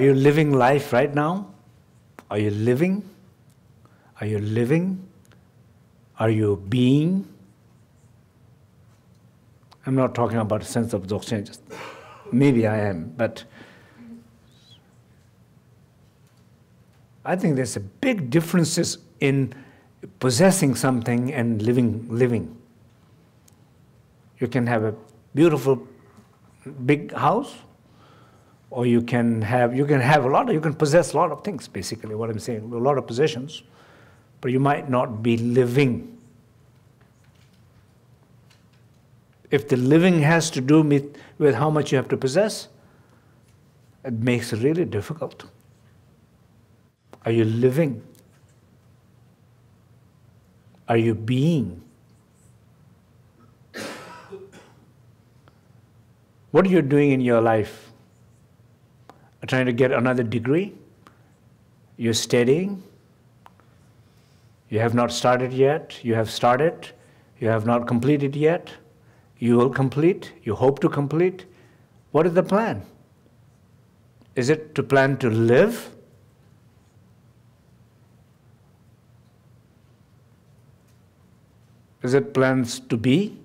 Are you living life right now? Are you living? Are you living? Are you being? I'm not talking about sense of those changes. Maybe I am, but I think there's a big differences in possessing something and living living. You can have a beautiful big house, or you can have you can have a lot of, you can possess a lot of things basically what i'm saying a lot of possessions but you might not be living. If the living has to do with, with how much you have to possess it makes it really difficult. Are you living? Are you being? What are you doing in your life trying to get another degree. You're studying. You have not started yet. You have started. You have not completed yet. You will complete. You hope to complete. What is the plan? Is it to plan to live? Is it plans to be?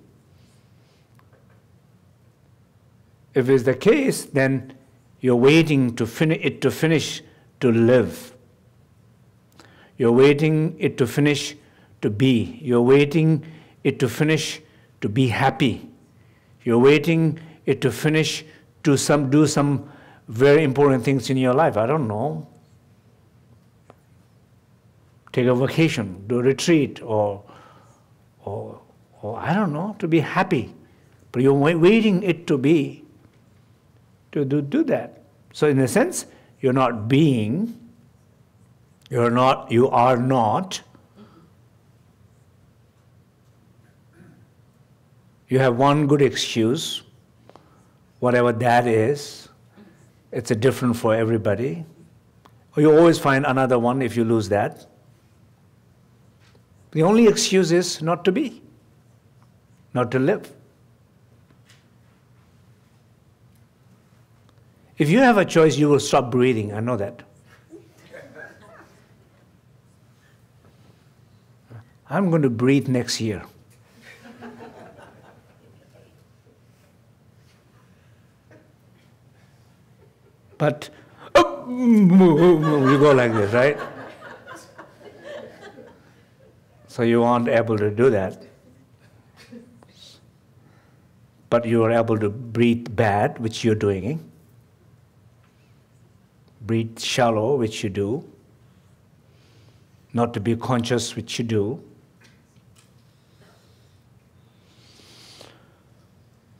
If it's the case, then you're waiting to fin- it to finish to live. You're waiting it to finish to be. You're waiting it to finish to be happy. You're waiting it to finish to some do some very important things in your life. I don't know. Take a vacation, do a retreat, or, or, or I don't know, to be happy. But you're waiting it to be to do, do that. So in a sense, you're not being, you're not, you are not. You have one good excuse, whatever that is. It's a different for everybody. You always find another one if you lose that. The only excuse is not to be, not to live. If you have a choice, you will stop breathing. I know that. I'm going to breathe next year. But you go like this, right? So you aren't able to do that. But you are able to breathe bad, which you're doing eh? Breathe shallow, which you do, not to be conscious, which you do.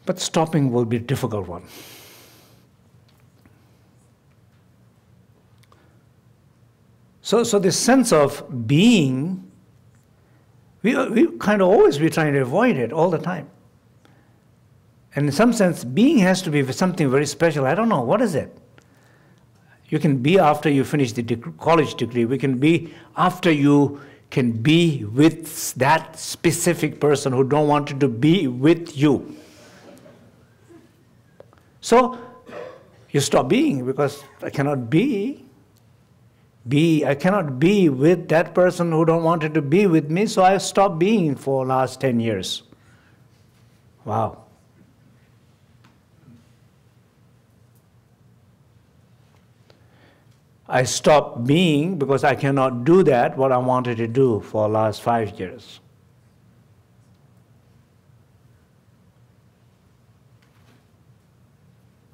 But stopping will be a difficult one. So, so this sense of being, we, we kind of always be trying to avoid it all the time. And in some sense, being has to be something very special. I don't know, what is it? You can be after you finish the deg college degree. We can be after you can be with that specific person who don't want to be with you. So you stop being because I cannot be. Be I cannot be with that person who don't want to be with me, so I stopped being for last 10 years. Wow. I stopped being because I cannot do that, what I wanted to do for the last five years.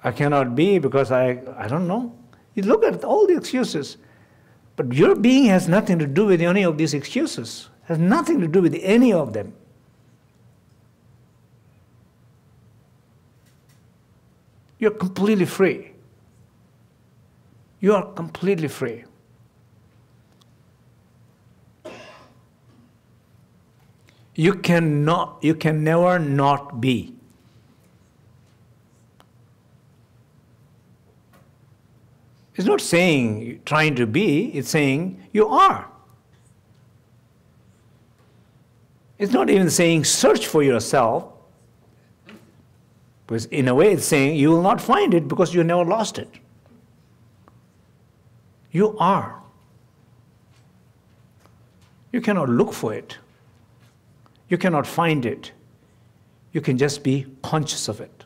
I cannot be because I, I don't know. You look at all the excuses. But your being has nothing to do with any of these excuses, has nothing to do with any of them. You're completely free you are completely free. You cannot, you can never not be. It's not saying trying to be, it's saying you are. It's not even saying search for yourself, because in a way it's saying you will not find it because you never lost it. You are. You cannot look for it. You cannot find it. You can just be conscious of it.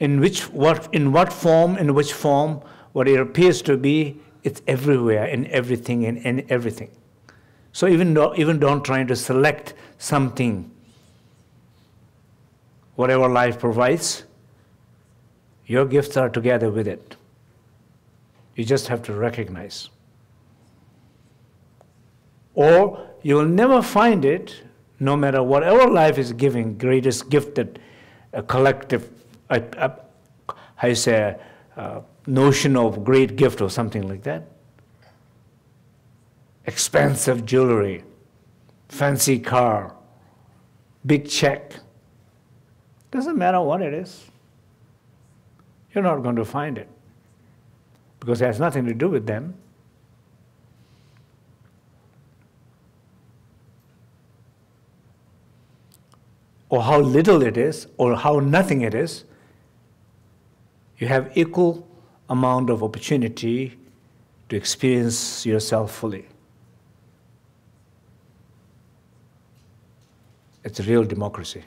In which what in what form, in which form, what it appears to be, it's everywhere, in everything, in, in everything. So even though, even don't try to select something, whatever life provides, your gifts are together with it. You just have to recognize. Or you will never find it, no matter whatever life is giving, greatest gifted, a collective, a, a, how you say, a, notion of great gift or something like that. Expensive jewelry, fancy car, big check. Doesn't matter what it is. You're not going to find it because it has nothing to do with them. Or how little it is, or how nothing it is, you have equal amount of opportunity to experience yourself fully. It's a real democracy.